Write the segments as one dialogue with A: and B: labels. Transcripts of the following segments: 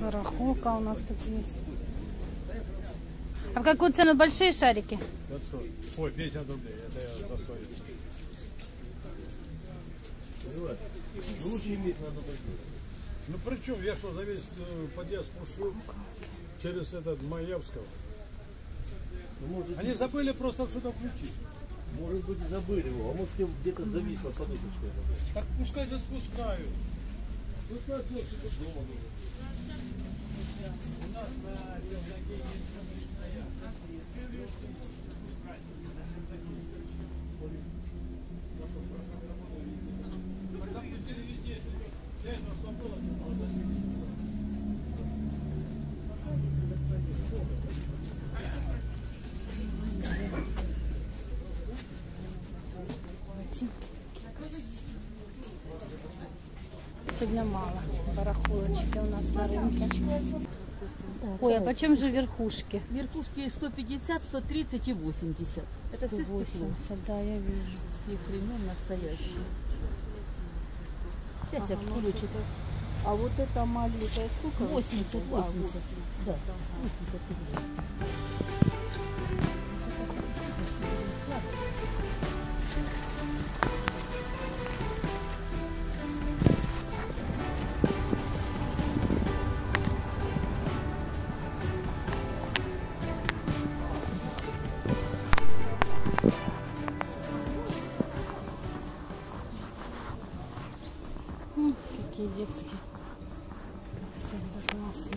A: Барахолка у нас тут есть. А в какую цену большие шарики?
B: 500. Ой, 50 рублей. Это я? Ну, Лучше иметь надо такие. Ну при чем? Я что, за весь э, подъезд спушу через этот Маевского. Они забыли просто что-то включить.
C: Может быть, забыли его, а может, где-то зависла подушечка.
B: Так пускай да спускают. Ну,
A: Сегодня мало барахолочки у нас на рынке. Ой, а почем же верхушки?
D: Верхушки 150, 130 и 80. Это все стекло.
A: 80, да, я вижу.
D: Таких времен настоящие. Сейчас я ключик.
A: А вот эта маленькая штука?
D: 80, 80. Да, 80 рублей.
A: Какие детские. Как всегда классно.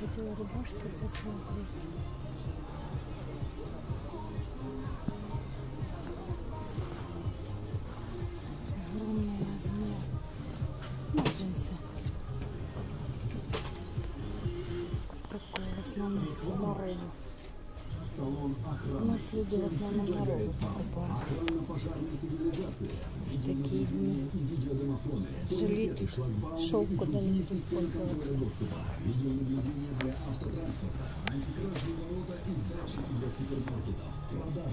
A: Хотела рубашки посмотреть. Огромный размер. Ну, джинсы. Такое в основном все народу. У нас люди в основном народу покупают. В такие дни. Жалеть шелк куда-нибудь использовать.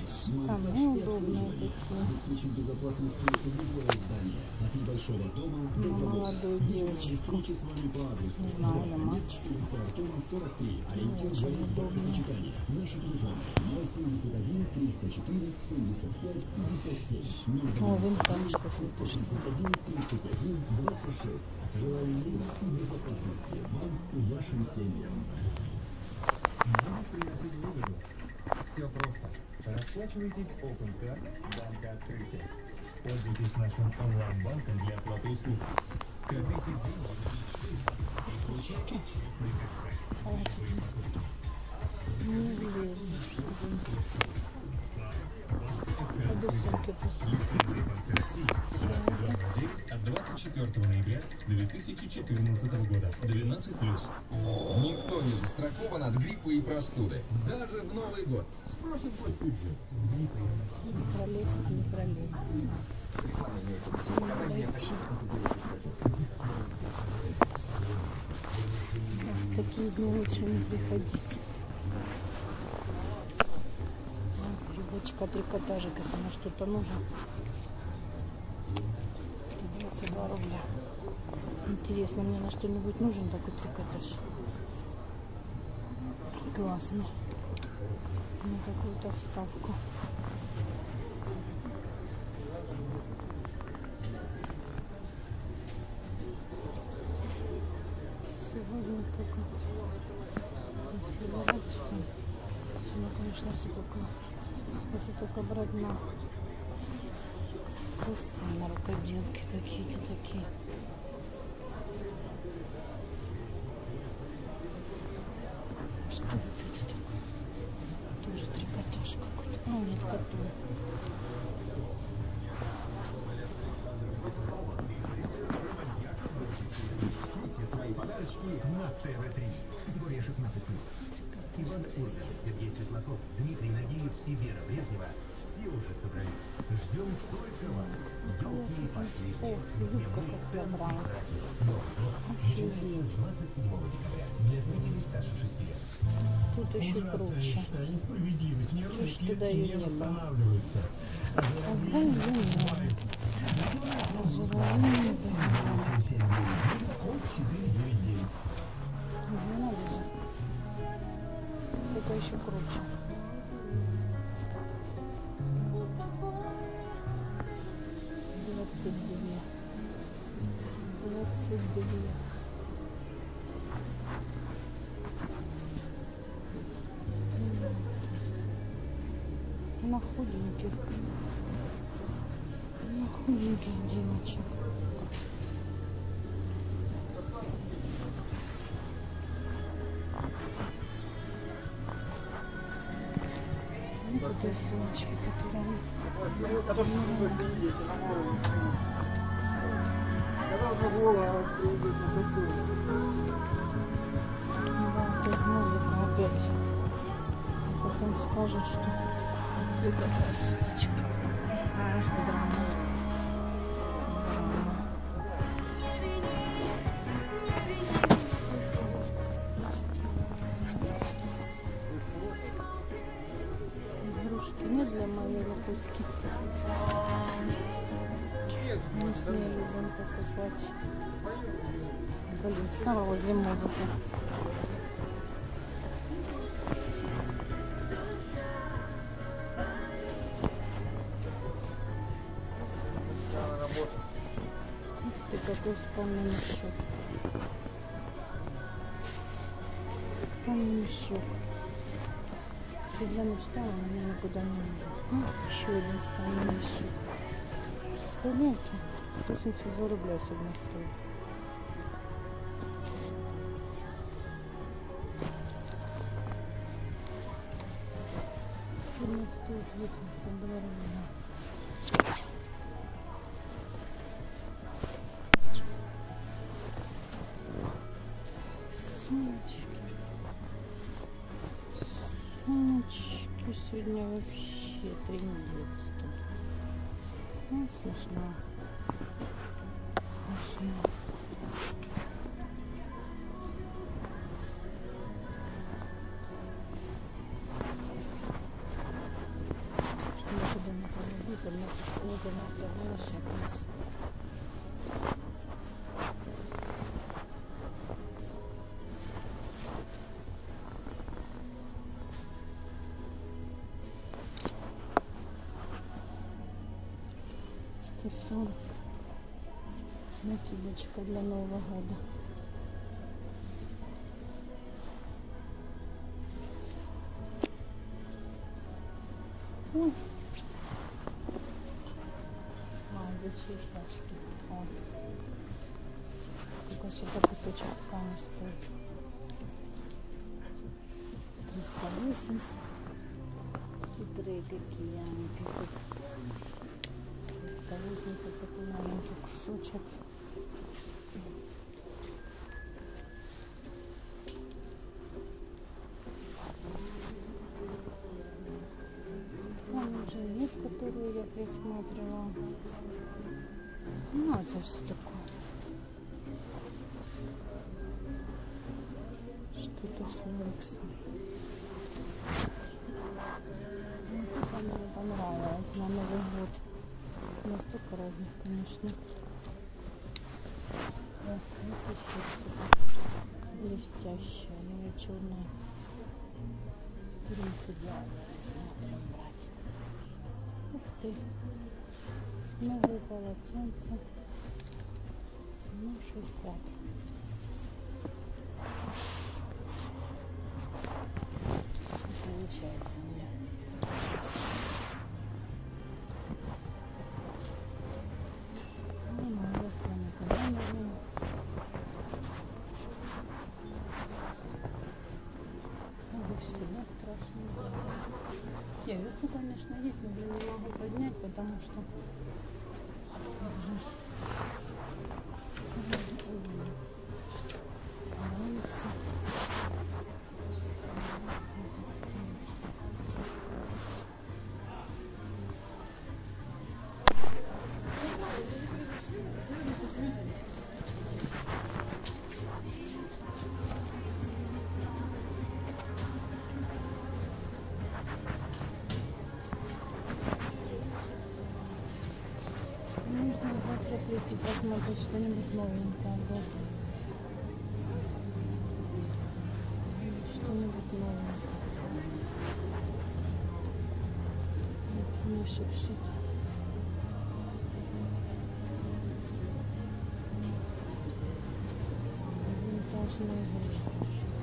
A: Штаны удобные такие. На молодую девочку. Не знаю, на мальчика. Очень удобно. О, вон там же какой-то что.
E: Все просто. Расплачивайтесь OpenCard банка открытия. Пользуйтесь нашим онлайн-банком для оплаты услуг. Копите деньги и получайте честный кэшбэк. Банка России 2209 от 24 ноября 2014 года. 12 плюс.
F: Никто не застрахован от гриппа и простуды. Даже в Новый год. Спросим хоть тут же.
A: Пролезть, не пролезть. Не пройти. Такие дни лучше не приходить. Юбочка, трикотажик, если на что-то нужно. 22 рубля. Интересно, мне на что-нибудь нужен такой трикотаж? Классно. На какую-то вставку. Если только брать на сессии, на рукоделки какие-то такие. Тут еще круче. Чего ж туда ее не было? Только еще круче. Двадцать две. Двадцать две. На худеньких. На худеньких девочек. Ну, тут есть сумочки, которые... Да, тут музыка опять. А потом скажут, что вы какая сумочка. А. Драма. Блин, снова возле музыки. Ух ты, какой спальный мешок. Спальный мешок. Всегда мечтала, но мне никуда не нужен. А, еще один спальный мешок. Представляете? 82 рубля сегодня стоит. Стоит 82 рубля. Сумочки. Сумочки сегодня вообще трендец тут. Ну. Смешно. Шагать. Сто сорок. Накидочка для Нового года. Ой. Здесь 60 О. Сколько сюда кусочек ткани стоит? 380. Хитрые какие они пишут. 380 такой маленький кусочек. Ткани уже нет, которую я присматривала. Ну, это все такое. Что-то с люксом. Ну, мне понравилось на Новый год. Настолько разных, конечно. Да, вот еще что-то блестящее, но я черное. Принципиально смотрим брать. Ух ты. Новые полотенца. Ну, 60. Получается у меня. Ну, всегда страшно. Я вверху, конечно, есть, но, блин, потому что... посмотреть что-нибудь новенькое. Что-нибудь новенькое. Вот не шепчет. Винтажные игрушки.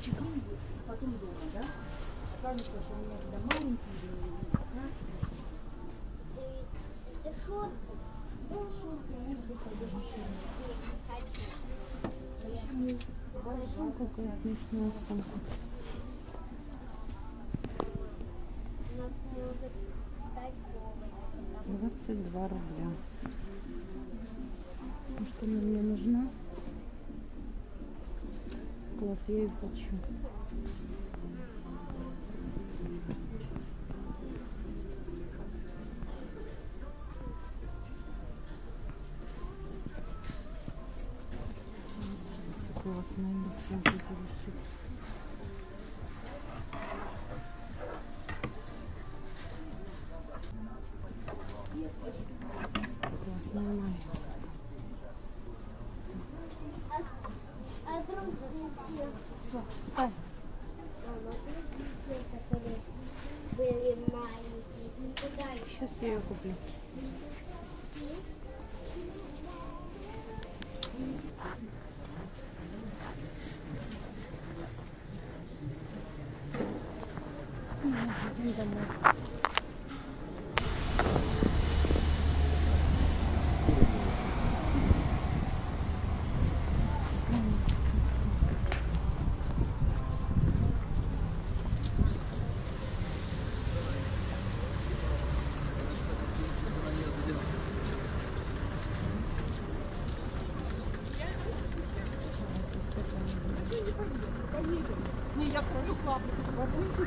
G: Книгу, а потом дома, да? Кажется, что у меня когда маленький, как раз.
H: Это шорты.
G: Да, шорты, может быть, одежду
H: Хочу.
G: Почему?
A: Какая отличная сумка.
H: У нас может стать новой.
A: 22 рубля. Может, она мне нужна? Класс, я ее хочу. Классная быстренько перешить. Классная маленькая.
H: А другие
A: Все, ставь.
H: те, которые были маленькие, никуда еще.
A: Сейчас я ее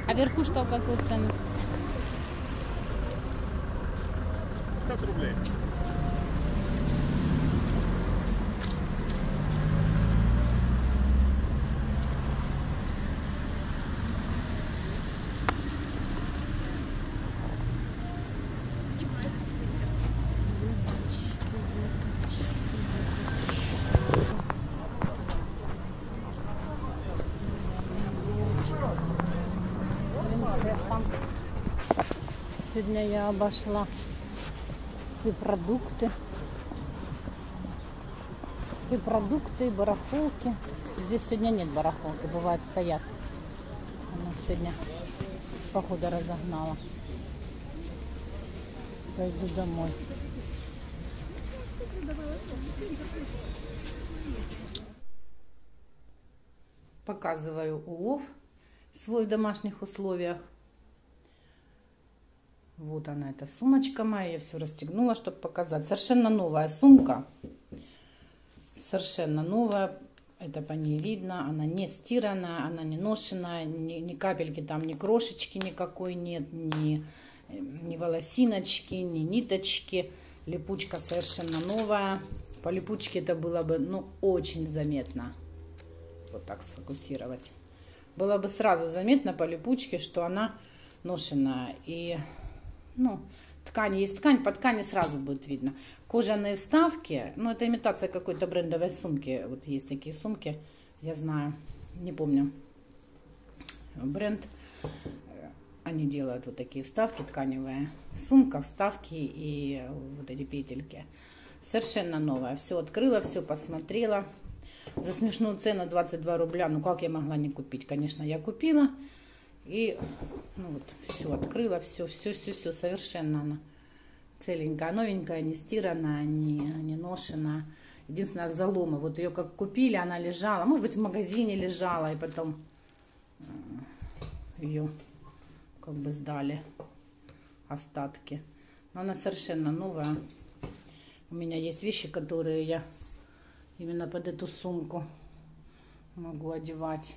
A: А верхушка какую цену?
B: 50 рублей.
A: Сегодня я обошла и продукты, и продукты, и барахолки. Здесь сегодня нет барахолки, бывает стоят. Она сегодня походу разогнала. Пойду домой. Показываю улов свой в домашних условиях. Вот она, эта сумочка моя. Я все расстегнула, чтобы показать. Совершенно новая сумка. Совершенно новая. Это по ней видно. Она не стиранная, она не ношенная. Ни, ни капельки там, ни крошечки никакой нет. Ни, ни волосиночки, ни ниточки. Липучка совершенно новая. По липучке это было бы, ну, очень заметно. Вот так сфокусировать. Было бы сразу заметно по липучке, что она ношенная. И ну, ткани есть ткань, по ткани сразу будет видно. Кожаные вставки, ну это имитация какой-то брендовой сумки. Вот есть такие сумки, я знаю, не помню бренд. Они делают вот такие вставки тканевые. Сумка, вставки и вот эти петельки. Совершенно новая. Все открыла, все посмотрела. За смешную цену 22 рубля. Ну как я могла не купить? Конечно, я купила. И ну вот, все открыла, все, все, все, все, совершенно она целенькая, новенькая, не стиранная, не, не ношенная. Единственное, заломы. Вот ее как купили, она лежала. Может быть, в магазине лежала, и потом ее как бы сдали остатки. Но она совершенно новая. У меня есть вещи, которые я именно под эту сумку могу одевать.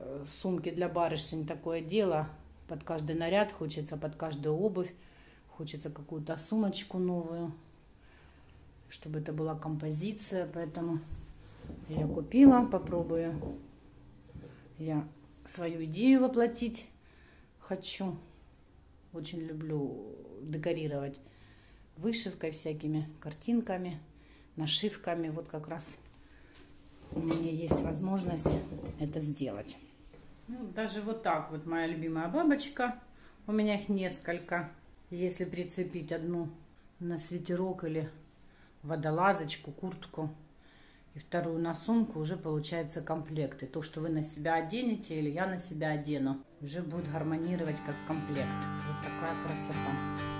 A: Э, сумки для барышень такое дело. Под каждый наряд хочется, под каждую обувь. Хочется какую-то сумочку новую, чтобы это была композиция. Поэтому я купила, попробую я свою идею воплотить хочу. Очень люблю декорировать вышивкой, всякими картинками, нашивками. Вот как раз у меня есть возможность это сделать. Ну, даже вот так вот моя любимая бабочка. У меня их несколько. Если прицепить одну на свитерок или водолазочку, куртку, и вторую на сумку уже получается комплект. И то, что вы на себя оденете или я на себя одену, уже будет гармонировать как комплект. Вот такая красота.